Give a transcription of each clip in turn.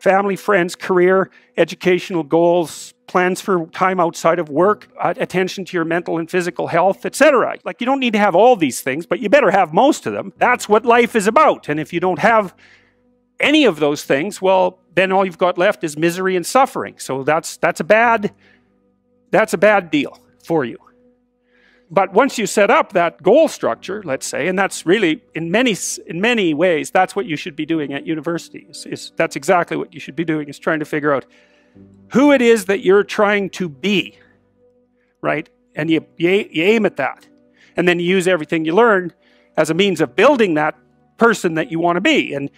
family, friends, career, educational goals, plans for time outside of work, uh, attention to your mental and physical health, etc. Like you don't need to have all these things, but you better have most of them. That's what life is about. And if you don't have any of those things, well, then all you've got left is misery and suffering. So that's that's a bad that's a bad deal for you. But once you set up that goal structure, let's say, and that's really in many in many ways that's what you should be doing at university. Is, is that's exactly what you should be doing is trying to figure out who it is that you're trying to be, right? And you, you, you aim at that. And then you use everything you learn as a means of building that person that you want to be. And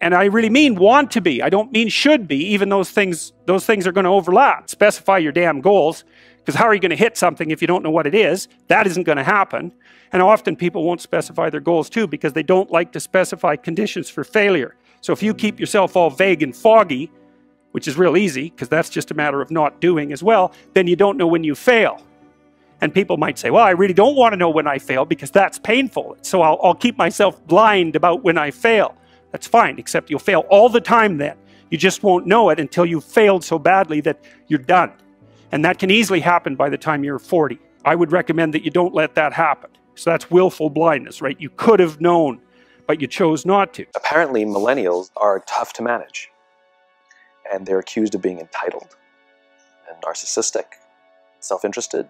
and I really mean want to be. I don't mean should be, even those things those things are going to overlap. Specify your damn goals. Because how are you going to hit something if you don't know what it is? That isn't going to happen. And often people won't specify their goals too because they don't like to specify conditions for failure. So if you keep yourself all vague and foggy, which is real easy because that's just a matter of not doing as well, then you don't know when you fail. And people might say, well, I really don't want to know when I fail because that's painful. So I'll, I'll keep myself blind about when I fail. That's fine, except you'll fail all the time then. You just won't know it until you've failed so badly that you're done. And that can easily happen by the time you're 40. I would recommend that you don't let that happen. So that's willful blindness, right? You could have known, but you chose not to. Apparently, millennials are tough to manage and they're accused of being entitled and narcissistic, self-interested,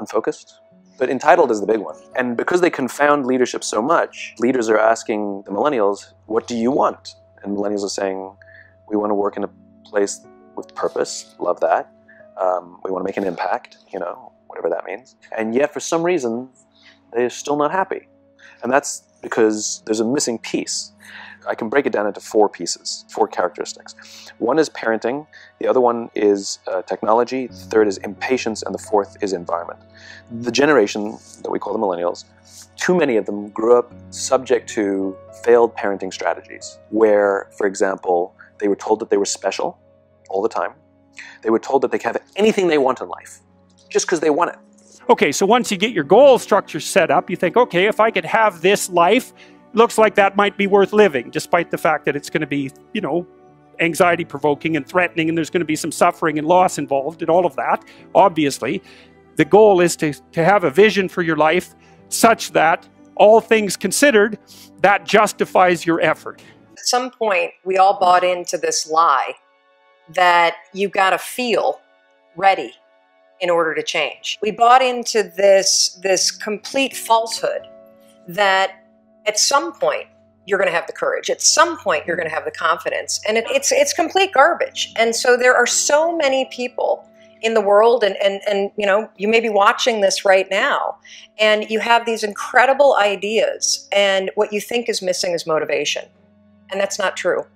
unfocused. But entitled is the big one. And because they confound leadership so much, leaders are asking the millennials, what do you want? And millennials are saying, we want to work in a place with purpose, love that. Um, we want to make an impact, you know, whatever that means. And yet, for some reason, they're still not happy. And that's because there's a missing piece. I can break it down into four pieces, four characteristics. One is parenting, the other one is uh, technology, the third is impatience, and the fourth is environment. The generation that we call the millennials, too many of them grew up subject to failed parenting strategies, where, for example, they were told that they were special all the time. They were told that they could have anything they want in life, just because they want it. Okay, so once you get your goal structure set up, you think, okay, if I could have this life, looks like that might be worth living, despite the fact that it's going to be, you know, anxiety provoking and threatening, and there's going to be some suffering and loss involved and all of that, obviously. The goal is to, to have a vision for your life such that, all things considered, that justifies your effort. At some point, we all bought into this lie that you've got to feel ready in order to change. We bought into this, this complete falsehood that at some point you're going to have the courage. At some point you're going to have the confidence. And it, it's, it's complete garbage. And so there are so many people in the world and, and, and you know you may be watching this right now and you have these incredible ideas and what you think is missing is motivation and that's not true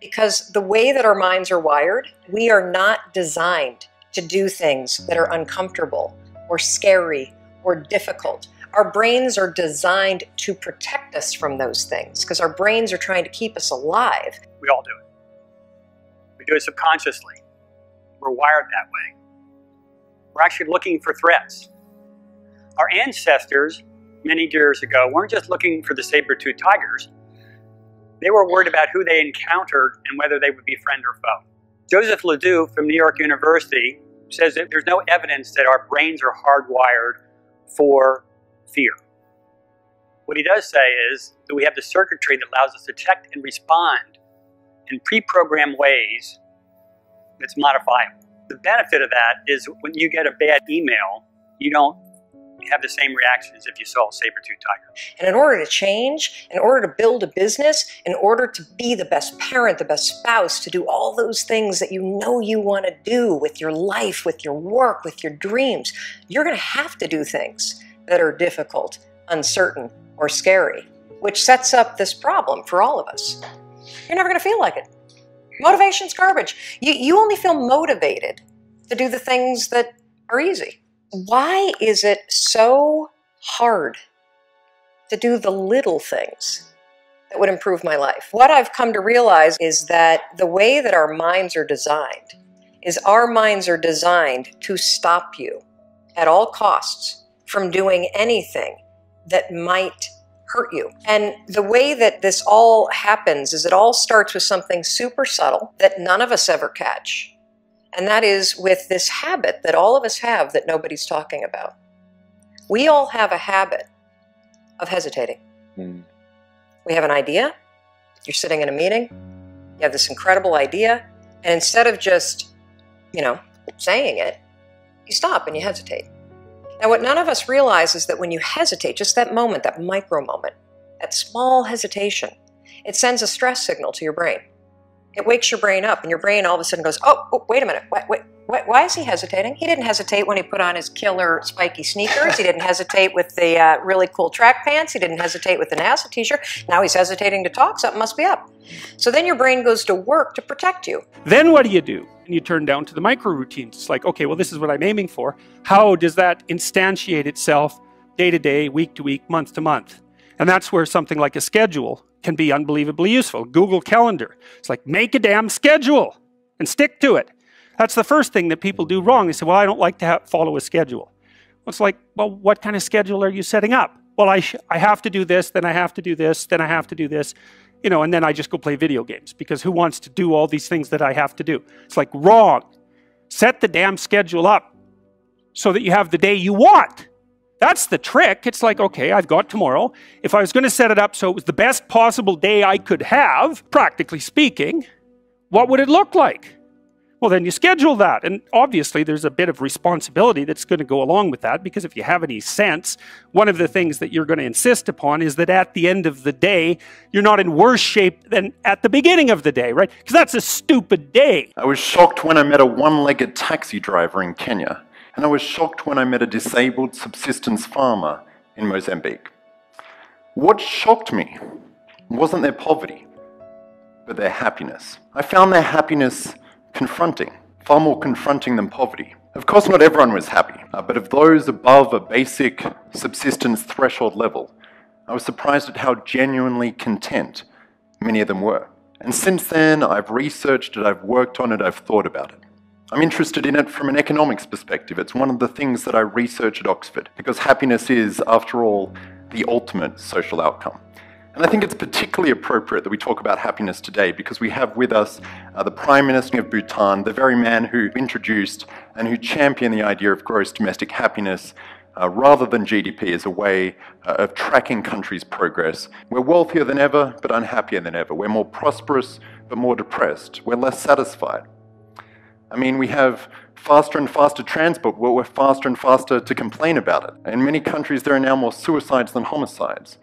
because the way that our minds are wired we are not designed to do things that are uncomfortable or scary or difficult our brains are designed to protect us from those things because our brains are trying to keep us alive. We all do it. We do it subconsciously. We're wired that way. We're actually looking for threats. Our ancestors, many years ago, weren't just looking for the saber-toothed tigers. They were worried about who they encountered and whether they would be friend or foe. Joseph LeDoux from New York University says that there's no evidence that our brains are hardwired for fear. What he does say is that we have the circuitry that allows us to check and respond in pre-programmed ways that's modifiable. The benefit of that is when you get a bad email, you don't have the same reaction as if you saw a saber-toothed tiger. And in order to change, in order to build a business, in order to be the best parent, the best spouse, to do all those things that you know you want to do with your life, with your work, with your dreams, you're going to have to do things that are difficult, uncertain, or scary, which sets up this problem for all of us. You're never going to feel like it. Motivation's garbage. You, you only feel motivated to do the things that are easy. Why is it so hard to do the little things that would improve my life? What I've come to realize is that the way that our minds are designed is our minds are designed to stop you at all costs from doing anything that might hurt you. And the way that this all happens is it all starts with something super subtle that none of us ever catch. And that is with this habit that all of us have that nobody's talking about. We all have a habit of hesitating. Mm. We have an idea, you're sitting in a meeting, you have this incredible idea, and instead of just, you know, saying it, you stop and you hesitate. Now, what none of us realize is that when you hesitate, just that moment, that micro moment, that small hesitation, it sends a stress signal to your brain. It wakes your brain up, and your brain all of a sudden goes, Oh, oh wait a minute. Wait, wait, why is he hesitating? He didn't hesitate when he put on his killer spiky sneakers. He didn't hesitate with the uh, really cool track pants. He didn't hesitate with the NASA t shirt. Now he's hesitating to talk. Something must be up. So then your brain goes to work to protect you. Then what do you do? And you turn down to the micro routines. It's like, okay, well, this is what I'm aiming for. How does that instantiate itself day to day, week to week, month to month? And that's where something like a schedule can be unbelievably useful. Google Calendar. It's like, make a damn schedule and stick to it. That's the first thing that people do wrong. They say, well, I don't like to have, follow a schedule. Well, it's like, well, what kind of schedule are you setting up? Well, I, I have to do this, then I have to do this, then I have to do this, you know, and then I just go play video games because who wants to do all these things that I have to do? It's like, wrong. Set the damn schedule up so that you have the day you want. That's the trick. It's like, okay, I've got tomorrow. If I was going to set it up so it was the best possible day I could have, practically speaking, what would it look like? Well, then you schedule that. And obviously, there's a bit of responsibility that's going to go along with that because if you have any sense, one of the things that you're going to insist upon is that at the end of the day, you're not in worse shape than at the beginning of the day, right? Because that's a stupid day. I was shocked when I met a one legged taxi driver in Kenya and I was shocked when I met a disabled subsistence farmer in Mozambique. What shocked me wasn't their poverty, but their happiness. I found their happiness confronting, far more confronting than poverty. Of course, not everyone was happy, uh, but of those above a basic subsistence threshold level, I was surprised at how genuinely content many of them were. And since then, I've researched it, I've worked on it, I've thought about it. I'm interested in it from an economics perspective. It's one of the things that I research at Oxford, because happiness is, after all, the ultimate social outcome. And I think it's particularly appropriate that we talk about happiness today because we have with us uh, the Prime Minister of Bhutan, the very man who introduced and who championed the idea of gross domestic happiness uh, rather than GDP as a way uh, of tracking countries' progress. We're wealthier than ever, but unhappier than ever. We're more prosperous, but more depressed. We're less satisfied. I mean, we have faster and faster transport, but we're faster and faster to complain about it. In many countries, there are now more suicides than homicides.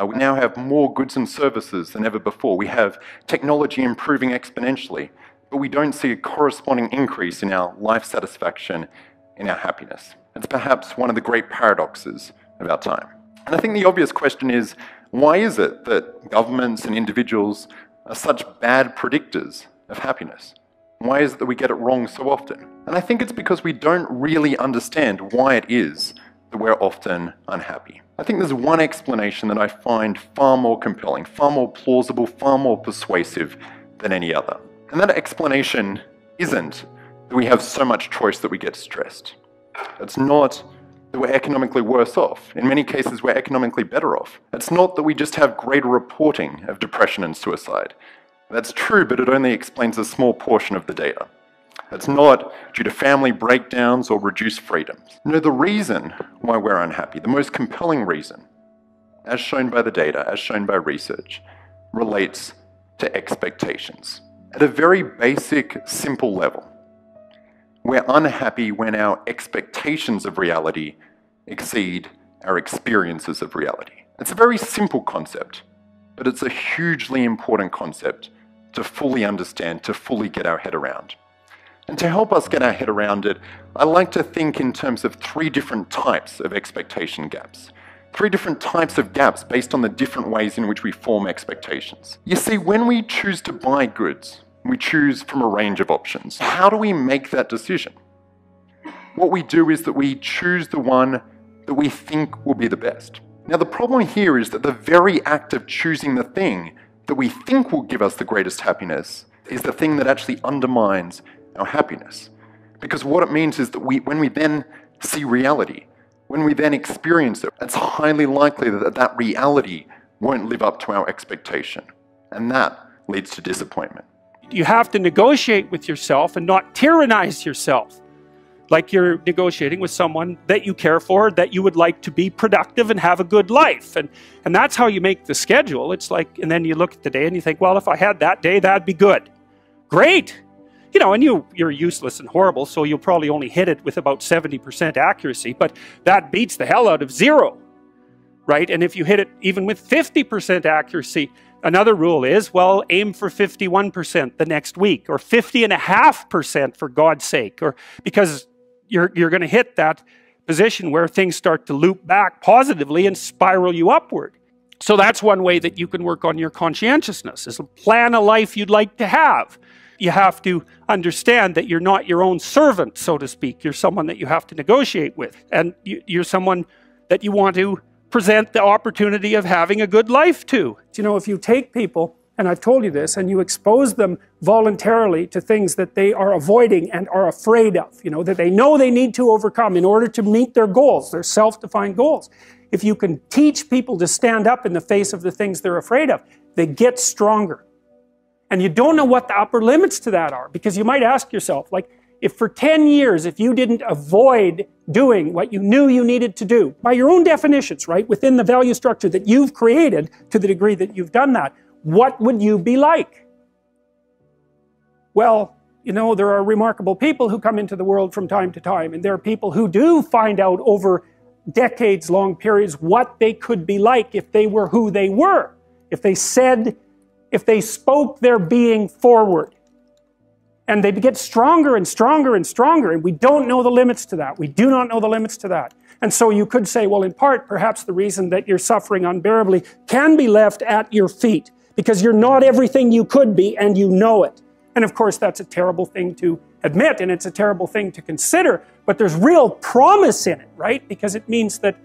Uh, we now have more goods and services than ever before. We have technology improving exponentially, but we don't see a corresponding increase in our life satisfaction, in our happiness. It's perhaps one of the great paradoxes of our time. And I think the obvious question is why is it that governments and individuals are such bad predictors of happiness? Why is it that we get it wrong so often? And I think it's because we don't really understand why it is that we're often unhappy. I think there's one explanation that I find far more compelling, far more plausible, far more persuasive than any other. And that explanation isn't that we have so much choice that we get stressed. It's not that we're economically worse off. In many cases, we're economically better off. It's not that we just have greater reporting of depression and suicide. That's true, but it only explains a small portion of the data. It's not due to family breakdowns or reduced freedoms. No, the reason why we're unhappy, the most compelling reason, as shown by the data, as shown by research, relates to expectations. At a very basic, simple level, we're unhappy when our expectations of reality exceed our experiences of reality. It's a very simple concept, but it's a hugely important concept to fully understand, to fully get our head around. And to help us get our head around it, I like to think in terms of three different types of expectation gaps. Three different types of gaps based on the different ways in which we form expectations. You see, when we choose to buy goods, we choose from a range of options. How do we make that decision? What we do is that we choose the one that we think will be the best. Now, the problem here is that the very act of choosing the thing that we think will give us the greatest happiness is the thing that actually undermines our happiness. Because what it means is that we, when we then see reality, when we then experience it, it's highly likely that that reality won't live up to our expectation, and that leads to disappointment. You have to negotiate with yourself and not tyrannize yourself. Like you're negotiating with someone that you care for, that you would like to be productive and have a good life. And, and that's how you make the schedule. It's like, and then you look at the day and you think, well, if I had that day, that'd be good. Great. You know, and you, you're useless and horrible, so you'll probably only hit it with about 70% accuracy, but that beats the hell out of zero, right? And if you hit it even with 50% accuracy, Another rule is, well, aim for 51% the next week, or 50.5% for God's sake, or because you're, you're going to hit that position where things start to loop back positively and spiral you upward. So that's one way that you can work on your conscientiousness, is plan a life you'd like to have. You have to understand that you're not your own servant, so to speak. You're someone that you have to negotiate with, and you're someone that you want to present the opportunity of having a good life to. You know, if you take people, and I've told you this, and you expose them voluntarily to things that they are avoiding and are afraid of, you know, that they know they need to overcome in order to meet their goals, their self defined goals. If you can teach people to stand up in the face of the things they're afraid of, they get stronger. And you don't know what the upper limits to that are because you might ask yourself, like, if for 10 years, if you didn't avoid doing what you knew you needed to do, by your own definitions, right, within the value structure that you've created to the degree that you've done that, what would you be like? Well, you know, there are remarkable people who come into the world from time to time, and there are people who do find out over decades long periods what they could be like if they were who they were, if they said, if they spoke their being forward and they get stronger and stronger and stronger, and we don't know the limits to that. We do not know the limits to that. And so you could say, well, in part, perhaps the reason that you're suffering unbearably can be left at your feet because you're not everything you could be and you know it. And of course, that's a terrible thing to admit and it's a terrible thing to consider, but there's real promise in it, right? Because it means that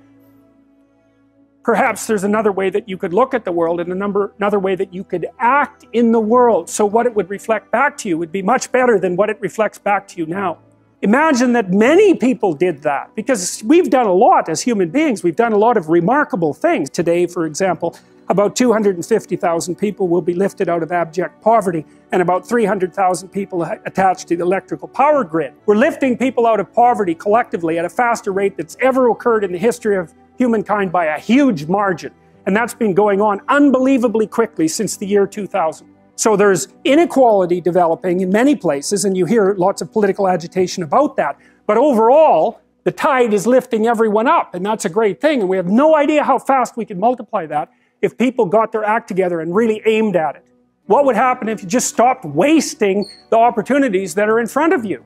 Perhaps there's another way that you could look at the world and number, another way that you could act in the world. So what it would reflect back to you would be much better than what it reflects back to you now. Imagine that many people did that because we've done a lot as human beings. We've done a lot of remarkable things. Today, for example, about 250,000 people will be lifted out of abject poverty and about 300,000 people attached to the electrical power grid. We're lifting people out of poverty collectively at a faster rate that's ever occurred in the history of humankind by a huge margin. And that's been going on unbelievably quickly since the year 2000. So there's inequality developing in many places, and you hear lots of political agitation about that. But overall, the tide is lifting everyone up, and that's a great thing. And we have no idea how fast we could multiply that if people got their act together and really aimed at it. What would happen if you just stopped wasting the opportunities that are in front of you?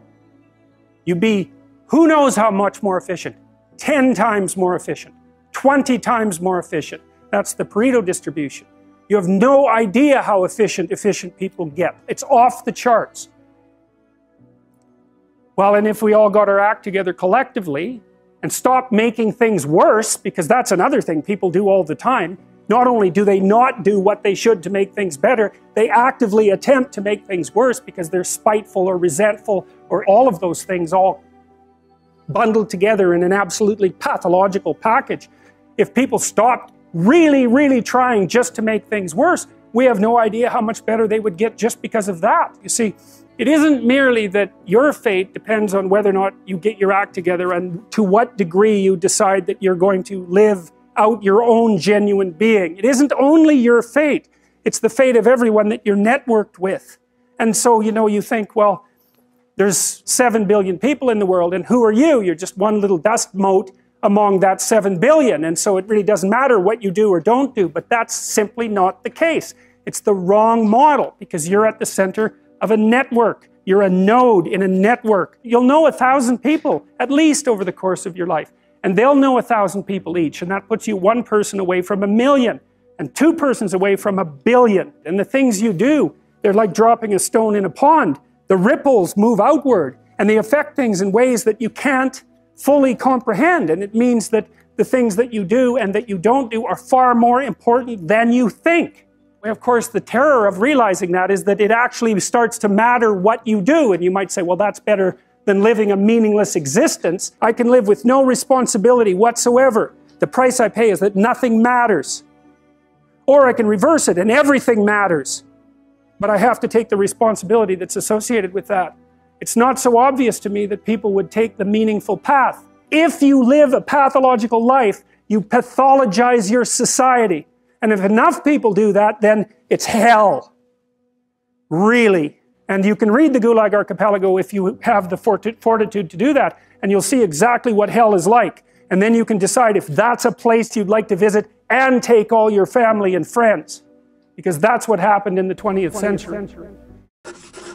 You'd be who knows how much more efficient, 10 times more efficient. 20 times more efficient. That's the Pareto distribution. You have no idea how efficient efficient people get. It's off the charts. Well, and if we all got our act together collectively and stop making things worse, because that's another thing people do all the time, not only do they not do what they should to make things better, they actively attempt to make things worse because they're spiteful or resentful or all of those things all bundled together in an absolutely pathological package if people stopped really, really trying just to make things worse, we have no idea how much better they would get just because of that. You see, it isn't merely that your fate depends on whether or not you get your act together and to what degree you decide that you're going to live out your own genuine being. It isn't only your fate, it's the fate of everyone that you're networked with. And so, you know, you think, well, there's 7 billion people in the world, and who are you? You're just one little dust mote among that 7 billion. And so it really doesn't matter what you do or don't do, but that's simply not the case. It's the wrong model because you're at the center of a network. You're a node in a network. You'll know a thousand people at least over the course of your life. And they'll know a thousand people each. And that puts you one person away from a million and two persons away from a billion. And the things you do, they're like dropping a stone in a pond. The ripples move outward and they affect things in ways that you can't fully comprehend. And it means that the things that you do and that you don't do are far more important than you think. Of course, the terror of realizing that is that it actually starts to matter what you do. And you might say, well, that's better than living a meaningless existence. I can live with no responsibility whatsoever. The price I pay is that nothing matters. or I can reverse it, and everything matters. But I have to take the responsibility that's associated with that. It's not so obvious to me that people would take the meaningful path. If you live a pathological life, you pathologize your society. And if enough people do that, then it's hell. Really. And you can read the Gulag Archipelago if you have the fortitude to do that, and you'll see exactly what hell is like. And then you can decide if that's a place you'd like to visit and take all your family and friends. Because that's what happened in the 20th, 20th century. century.